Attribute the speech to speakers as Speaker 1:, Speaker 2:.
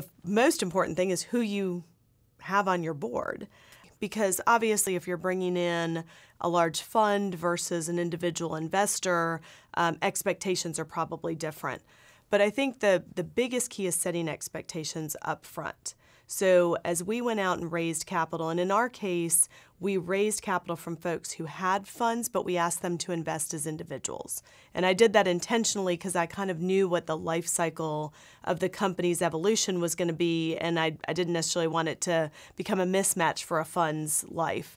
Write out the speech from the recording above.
Speaker 1: the most important thing is who you have on your board. Because obviously, if you're bringing in a large fund versus an individual investor, um, expectations are probably different. But I think the, the biggest key is setting expectations up front. So, as we went out and raised capital, and in our case, we raised capital from folks who had funds, but we asked them to invest as individuals. And I did that intentionally because I kind of knew what the life cycle of the company's evolution was going to be, and I, I didn't necessarily want it to become a mismatch for a fund's life.